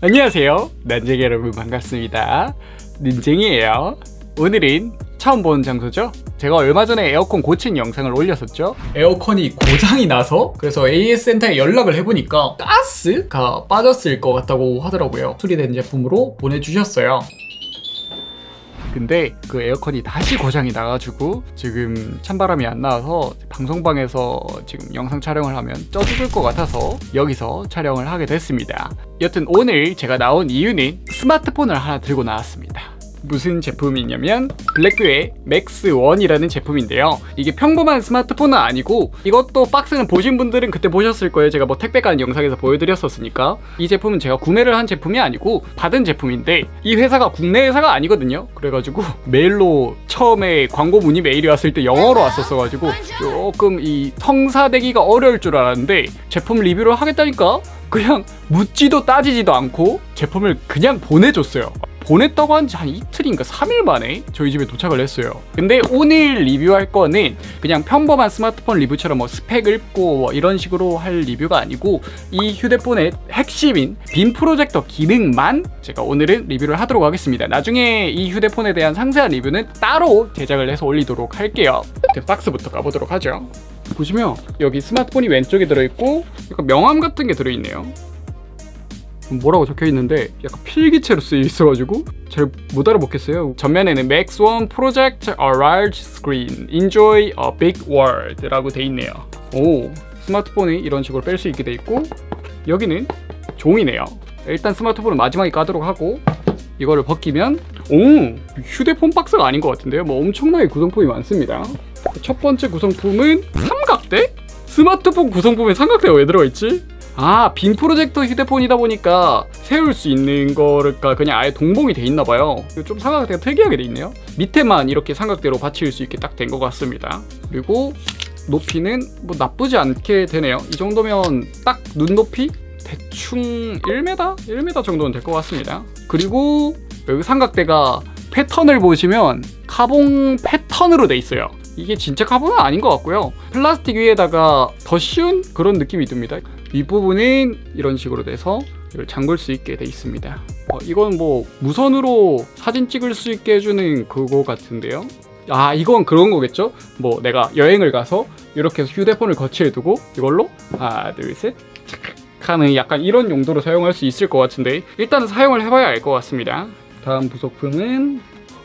안녕하세요. 난쟁이 여러분 반갑습니다. 닌쟁이에요. 오늘은 처음 본 장소죠? 제가 얼마 전에 에어컨 고친 영상을 올렸었죠? 에어컨이 고장이 나서 그래서 AS 센터에 연락을 해보니까 가스가 빠졌을 것 같다고 하더라고요. 수리된 제품으로 보내주셨어요. 근데 그 에어컨이 다시 고장이 나가지고 지금 찬바람이 안 나와서 방송방에서 지금 영상 촬영을 하면 쪄 죽을 것 같아서 여기서 촬영을 하게 됐습니다. 여튼 오늘 제가 나온 이유는 스마트폰을 하나 들고 나왔습니다. 무슨 제품이냐면 블랙뷰의 맥스1이라는 제품인데요. 이게 평범한 스마트폰은 아니고 이것도 박스는 보신 분들은 그때 보셨을 거예요. 제가 뭐 택배 까는 영상에서 보여드렸었으니까. 이 제품은 제가 구매를 한 제품이 아니고 받은 제품인데 이 회사가 국내 회사가 아니거든요. 그래가지고 메일로 처음에 광고 문의 메일이 왔을 때 영어로 왔었어가지고 조금 이 성사되기가 어려울 줄 알았는데 제품 리뷰를 하겠다니까 그냥 묻지도 따지지도 않고 제품을 그냥 보내줬어요 보냈다고 한 지 한 이틀인가 3일 만에 저희 집에 도착을 했어요. 근데 오늘 리뷰할 거는 그냥 평범한 스마트폰 리뷰처럼 뭐 스펙을 읽고 뭐 이런 식으로 할 리뷰가 아니고 이 휴대폰의 핵심인 빔 프로젝터 기능만 제가 오늘은 리뷰를 하도록 하겠습니다. 나중에 이 휴대폰에 대한 상세한 리뷰는 따로 제작을 해서 올리도록 할게요. 박스부터 가보도록 하죠. 보시면 여기 스마트폰이 왼쪽에 들어있고 약간 명함 같은 게 들어있네요 뭐라고 적혀 있는데 약간 필기체로 쓰여 있어가지고 잘 못 알아먹겠어요. 전면에는 Max One Project a Large Screen, Enjoy a Big World라고 돼 있네요. 오 스마트폰이 이런 식으로 뺄 수 있게 돼 있고 여기는 종이네요. 일단 스마트폰을 마지막에 까도록 하고 이거를 벗기면 오 휴대폰 박스가 아닌 것 같은데요. 뭐 엄청나게 구성품이 많습니다. 첫 번째 구성품은 삼각대? 스마트폰 구성품에 삼각대가 왜 들어있지? 아, 빔 프로젝터 휴대폰이다 보니까 세울 수 있는 거가 그냥 아예 동봉이 돼 있나 봐요. 좀 삼각대가 특이하게 돼 있네요. 밑에만 이렇게 삼각대로 받칠 수 있게 딱 된 것 같습니다. 그리고 높이는 뭐 나쁘지 않게 되네요. 이 정도면 딱 눈높이? 대충 1m? 1m 정도는 될 것 같습니다. 그리고 여기 삼각대가 패턴을 보시면 카본 패턴으로 돼 있어요. 이게 진짜 카본은 아닌 것 같고요. 플라스틱 위에다가 덧씌운 그런 느낌이 듭니다. 윗부분은 이런 식으로 돼서 이걸 잠글 수 있게 돼 있습니다 어, 이건 뭐 무선으로 사진 찍을 수 있게 해주는 그거 같은데요 아 이건 그런 거겠죠 뭐 내가 여행을 가서 이렇게 해서 휴대폰을 거치해 두고 이걸로 하나 둘셋 하는 약간 이런 용도로 사용할 수 있을 것 같은데 일단은 사용을 해봐야 알 것 같습니다 다음 부속품은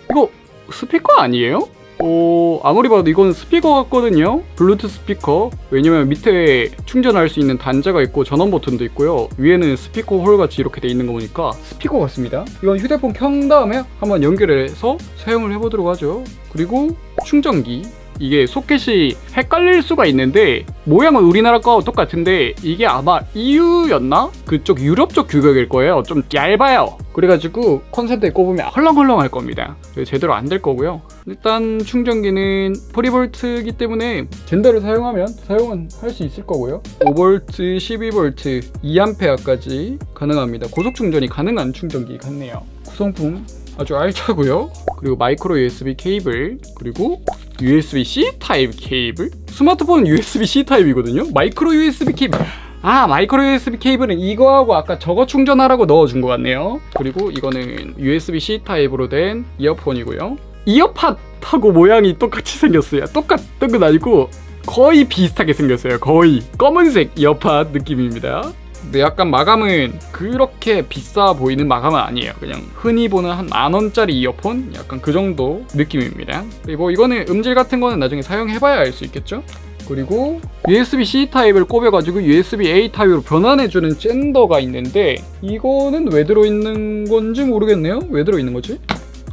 이거 스피커 아니에요? 어, 아무리 봐도 이건 스피커 같거든요. 블루투스 스피커. 왜냐면 밑에 충전할 수 있는 단자가 있고 전원 버튼도 있고요. 위에는 스피커 홀 같이 이렇게 돼 있는 거 보니까 스피커 같습니다. 이건 휴대폰 켠 다음에 한번 연결해서 사용을 해보도록 하죠. 그리고 충전기. 이게 소켓이 헷갈릴 수가 있는데 모양은 우리나라 거와 똑같은데 이게 아마 EU였나? 그쪽 유럽 쪽 규격일 거예요. 좀 얇아요 그래가지고 콘센트에 꼽으면 헐렁헐렁할 겁니다. 제대로 안 될 거고요. 일단 충전기는 free volt이기 때문에 젠더를 사용하면 사용은 할 수 있을 거고요. 5V, 12V, 2A까지 가능합니다. 고속 충전이 가능한 충전기 같네요. 구성품 아주 알차고요. 그리고 마이크로 USB 케이블 그리고 USB-C 타입 케이블. 스마트폰은 USB-C 타입이거든요. 마이크로 USB 케이블 아 마이크로 USB 케이블은 이거하고 아까 저거 충전하라고 넣어준 것 같네요. 그리고 이거는 USB-C 타입으로 된 이어폰이고요. 이어팟하고 모양이 똑같이 생겼어요. 똑같은 건 아니고 거의 비슷하게 생겼어요. 거의 검은색 이어팟 느낌입니다. 근데 약간 마감은 그렇게 비싸 보이는 마감은 아니에요. 그냥 흔히 보는 한 만원짜리 이어폰? 약간 그 정도 느낌입니다. 그리고 이거는 음질 같은 거는 나중에 사용해봐야 알 수 있겠죠 그리고 USB-C 타입을 꼽여가지고 USB-A 타입으로 변환해주는 젠더가 있는데 이거는 왜 들어있는 건지 모르겠네요. 왜 들어있는 거지?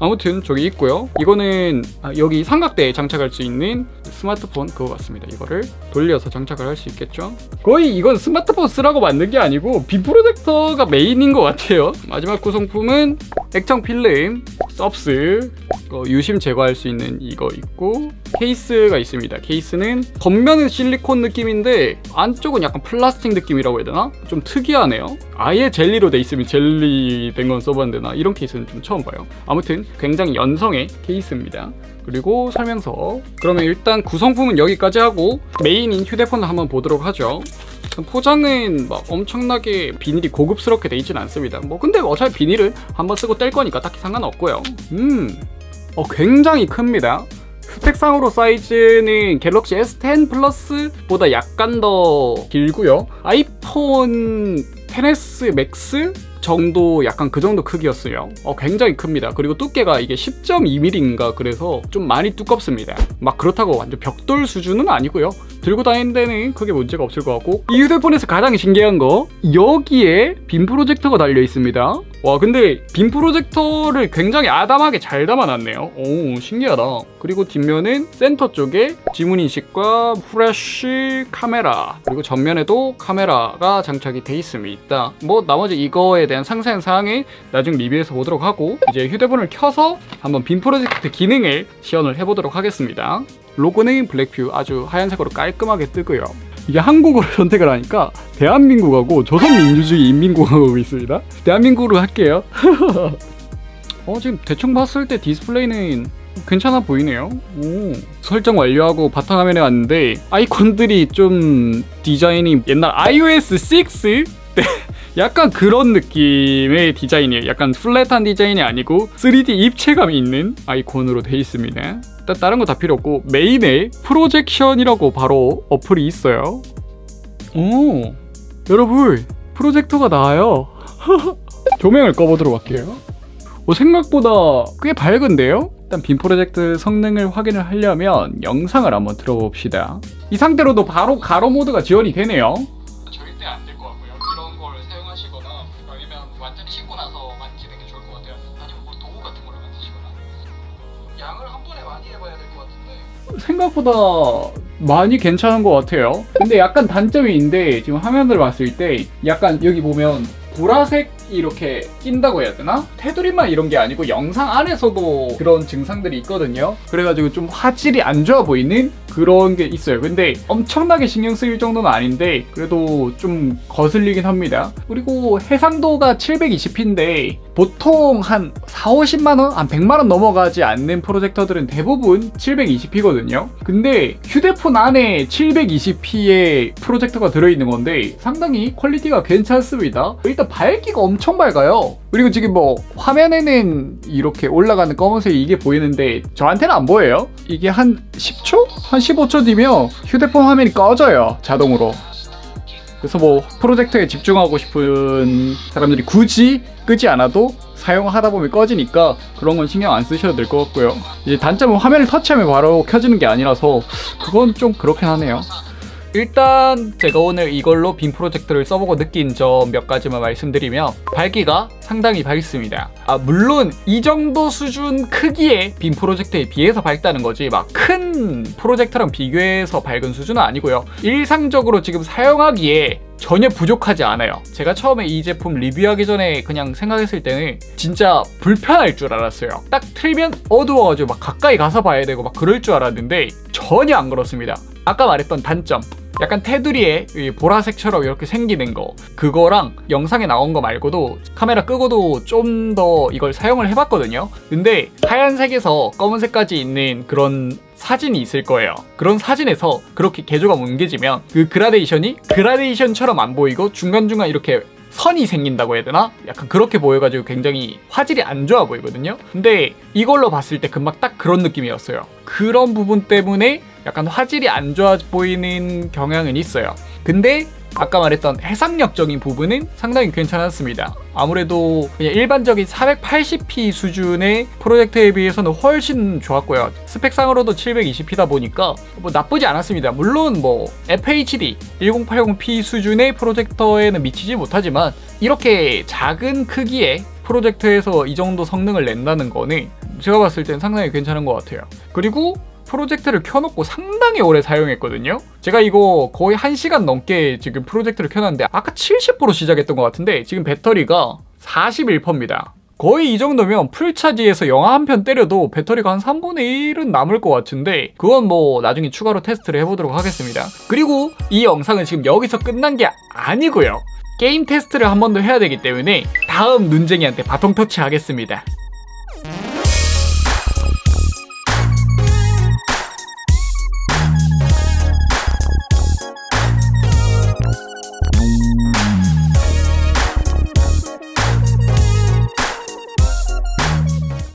아무튼 저기 있고요. 이거는 아, 여기 삼각대에 장착할 수 있는 스마트폰 그거 같습니다. 이거를 돌려서 장착을 할 수 있겠죠? 거의 이건 스마트폰 쓰라고 만든 게 아니고 빔 프로젝터가 메인인 것 같아요. 마지막 구성품은 액정 필름 서비스 어, 유심 제거할 수 있는 이거 있고 케이스가 있습니다. 케이스는 겉면은 실리콘 느낌인데 안쪽은 약간 플라스틱 느낌이라고 해야 되나? 좀 특이하네요. 아예 젤리로 돼 있으면 젤리 된 건 써봤는데 나 이런 케이스는 좀 처음 봐요. 아무튼 굉장히 연성의 케이스입니다 그리고 설명서 그러면 일단 구성품은 여기까지 하고 메인인 휴대폰을 한번 보도록 하죠 포장은 막 엄청나게 비닐이 고급스럽게 돼 있진 않습니다. 뭐 근데 어차피 비닐은 한번 쓰고 뗄 거니까 딱히 상관없고요. 음, 어, 굉장히 큽니다. 스펙상으로 사이즈는 갤럭시 S10 플러스보다 약간 더 길고요. 아이폰 10s 맥스 정도 약간 그 정도 크기였어요. 어, 굉장히 큽니다. 그리고 두께가 이게 10.2mm인가 그래서 좀 많이 두껍습니다. 막 그렇다고 완전 벽돌 수준은 아니고요. 들고 다니는 데는 크게 문제가 없을 것 같고 이 휴대폰에서 가장 신기한 거 여기에 빔 프로젝터가 달려 있습니다. 와 근데 빔 프로젝터를 굉장히 아담하게 잘 담아놨네요. 오 신기하다. 그리고 뒷면은 센터 쪽에 지문 인식과 플래시 카메라. 그리고 전면에도 카메라가 장착이 돼 있습니다. 뭐 나머지 이거에 대한 상세한 사항은 나중 리뷰에서 보도록 하고 이제 휴대폰을 켜서 한번 빔 프로젝트 기능을 시연을 해보도록 하겠습니다. 로고는 블랙뷰 아주 하얀색으로 깔끔하게 뜨고요 이게 한국어를 선택을 하니까 대한민국하고 조선민주주의 인민공화국이 있습니다. 대한민국으로 할게요. 어 지금 대충 봤을 때 디스플레이는 괜찮아 보이네요. 오. 설정 완료하고 바탕화면에 왔는데 아이콘들이 좀 디자인이 옛날 iOS 6 때 약간 그런 느낌의 디자인이에요. 약간 flat한 디자인이 아니고 3D 입체감이 있는 아이콘으로 되어 있습니다. 다른 거 다 필요 없고 메인에 프로젝션이라고 바로 어플이 있어요. 오, 여러분 프로젝터가 나와요. 조명을 꺼보도록 할게요. 오, 생각보다 꽤 밝은데요? 일단 빔 프로젝트 성능을 확인을 하려면 영상을 한번 들어봅시다. 이 상태로도 바로 가로 모드가 지원이 되네요. 생각보다 많이 괜찮은 것 같아요. 근데 약간 단점이 있는데 지금 화면을 봤을 때 약간 여기 보면 보라색 이렇게 낀다고 해야 되나? 테두리만 이런 게 아니고 영상 안에서도 그런 증상들이 있거든요. 그래가지고 좀 화질이 안 좋아 보이는 그런 게 있어요. 근데 엄청나게 신경 쓰일 정도는 아닌데 그래도 좀 거슬리긴 합니다. 그리고 해상도가 720p인데 보통 한 4, 50만원? 한 100만원 넘어가지 않는 프로젝터들은 대부분 720p거든요. 근데 휴대폰 안에 720p의 프로젝터가 들어있는 건데 상당히 quality가 괜찮습니다. 일단 밝기가 엄청 밝아요. 그리고 지금 뭐 화면에는 이렇게 올라가는 검은색이 이게 보이는데 저한테는 안 보여요. 이게 한 10초? 한 15초 뒤면 휴대폰 화면이 꺼져요. 자동으로. 그래서 뭐 프로젝터에 집중하고 싶은 사람들이 굳이 끄지 않아도 사용하다 보면 꺼지니까 그런 건 신경 안 쓰셔도 될 것 같고요. 이제 단점은 화면을 터치하면 바로 켜지는 게 아니라서 그건 좀 그렇긴 하네요. 일단 제가 오늘 이걸로 빔 프로젝트를 써보고 느낀 점 몇 가지만 말씀드리면 밝기가 상당히 밝습니다. 아 물론 이 정도 수준 크기의 빔 프로젝트에 비해서 밝다는 거지 막 큰 프로젝터랑 비교해서 밝은 수준은 아니고요. 일상적으로 지금 사용하기에 전혀 부족하지 않아요. 제가 처음에 이 제품 리뷰하기 전에 그냥 생각했을 때는 진짜 불편할 줄 알았어요. 딱 틀면 어두워가지고 막 가까이 가서 봐야 되고 막 그럴 줄 알았는데 전혀 안 그렇습니다. 아까 말했던 단점 약간 테두리에 보라색처럼 이렇게 생기는 거 그거랑 영상에 나온 거 말고도 카메라 끄고도 좀 더 이걸 사용을 해봤거든요 근데 하얀색에서 검은색까지 있는 그런 사진이 있을 거예요 그런 사진에서 그렇게 개조가 뭉개지면 그 그라데이션이 그라데이션처럼 안 보이고 중간중간 이렇게 선이 생긴다고 해야 되나? 약간 그렇게 보여가지고 굉장히 화질이 안 좋아 보이거든요. 근데 이걸로 봤을 때 금방 딱 그런 느낌이었어요. 그런 부분 때문에 약간 화질이 안 좋아 보이는 경향은 있어요. 근데 아까 말했던 해상력적인 부분은 상당히 괜찮았습니다. 아무래도 그냥 일반적인 480p 수준의 프로젝터에 비해서는 훨씬 좋았고요. 스펙상으로도 720p다 보니까 뭐 나쁘지 않았습니다. 물론 뭐 FHD 1080p 수준의 프로젝터에는 미치지 못하지만 이렇게 작은 크기의 프로젝터에서 이 정도 성능을 낸다는 거는 제가 봤을 땐 상당히 괜찮은 것 같아요. 그리고 프로젝트를 켜놓고 상당히 오래 사용했거든요. 제가 이거 거의 1시간 넘게 지금 프로젝트를 켜놨는데 아까 70% 시작했던 것 같은데 지금 배터리가 41%입니다. 거의 이 정도면 풀차지에서 영화 한 편 때려도 배터리가 한 3분의 1은 남을 것 같은데 그건 뭐 나중에 추가로 테스트를 해보도록 하겠습니다. 그리고 이 영상은 지금 여기서 끝난 게 아니고요. 게임 테스트를 한 번 더 해야 되기 때문에 다음 눈쟁이한테 바통 터치 하겠습니다.